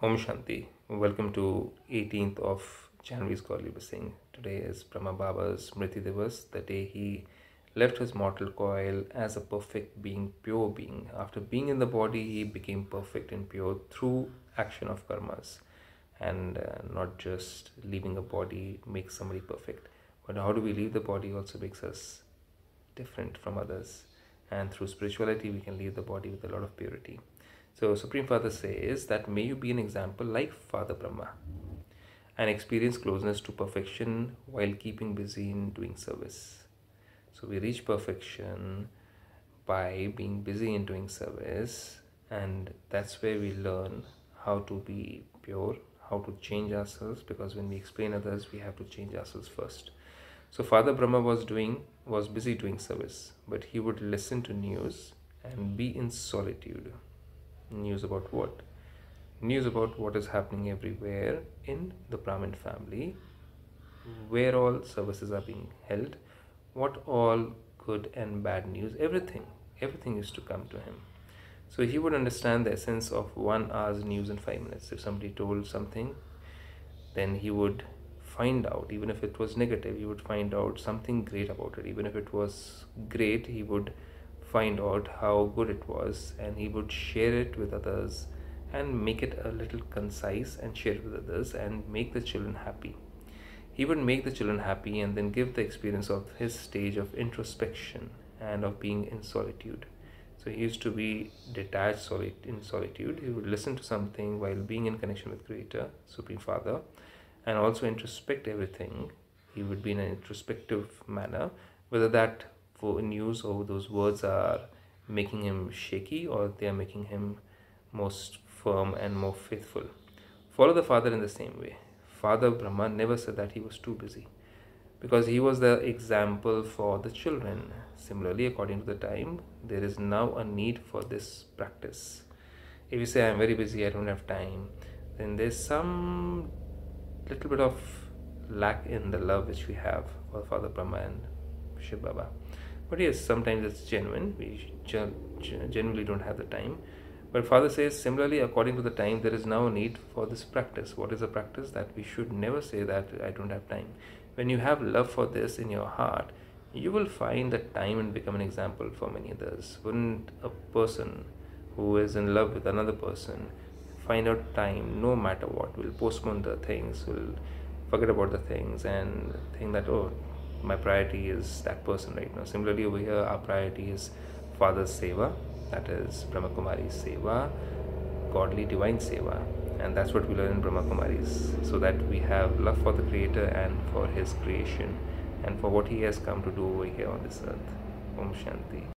Om Shanti. Welcome to 18th of January's Godly Singh. Today is Brahma Baba's Smriti Divas, the day he left his mortal coil as a perfect being, pure being. After being in the body, he became perfect and pure through action of karmas. And uh, not just leaving a body makes somebody perfect, but how do we leave the body also makes us different from others. And through spirituality, we can leave the body with a lot of purity. So, Supreme Father says that may you be an example like Father Brahma and experience closeness to perfection while keeping busy in doing service. So, we reach perfection by being busy in doing service, and that's where we learn how to be pure, how to change ourselves because when we explain others, we have to change ourselves first. So, Father Brahma was doing was busy doing service, but he would listen to news and be in solitude news about what? News about what is happening everywhere in the brahmin family. Where all services are being held. What all good and bad news. Everything. Everything used to come to him. So he would understand the essence of one hour's news in five minutes. If somebody told something then he would find out. Even if it was negative he would find out something great about it. Even if it was great he would find out how good it was and he would share it with others and make it a little concise and share it with others and make the children happy. He would make the children happy and then give the experience of his stage of introspection and of being in solitude. So he used to be detached in solitude. He would listen to something while being in connection with creator supreme father and also introspect everything. He would be in an introspective manner whether that news or those words are making him shaky or they are making him most firm and more faithful. Follow the Father in the same way. Father Brahma never said that he was too busy because he was the example for the children. Similarly, according to the time, there is now a need for this practice. If you say, I'm very busy, I don't have time, then there's some little bit of lack in the love which we have for Father Brahma and Shiv Baba. But yes sometimes it's genuine. We genuinely don't have the time. But father says similarly according to the time there is now a need for this practice. What is the practice? That we should never say that i don't have time. When you have love for this in your heart you will find the time and become an example for many others. Wouldn't a person who is in love with another person find out time no matter what will postpone the things will forget about the things and think that oh my priority is that person right now. Similarly, over here, our priority is Father's Seva, that is Brahma Kumari's Seva, godly divine Seva. And that's what we learn in Brahma Kumaris, so that we have love for the Creator and for His creation and for what He has come to do over here on this earth. Om Shanti.